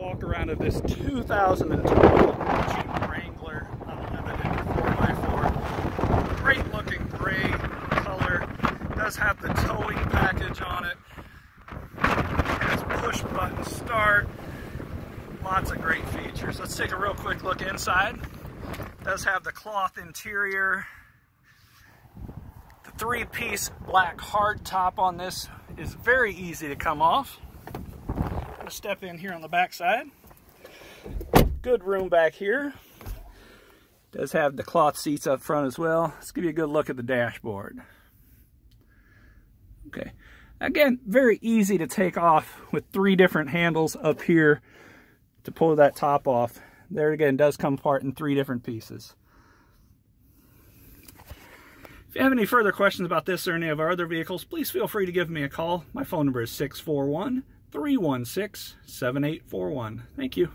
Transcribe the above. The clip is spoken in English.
walk around of this 2012 Jeep Wrangler Unlimited 4x4. Great looking gray color. Does have the towing package on it. Has push button start. Lots of great features. Let's take a real quick look inside. Does have the cloth interior. The three-piece black hard top on this is very easy to come off to step in here on the back side. Good room back here. Does have the cloth seats up front as well. Let's give you a good look at the dashboard. Okay. Again, very easy to take off with three different handles up here to pull that top off. There again, does come apart in three different pieces. If you have any further questions about this or any of our other vehicles, please feel free to give me a call. My phone number is 641 316 7841. Thank you.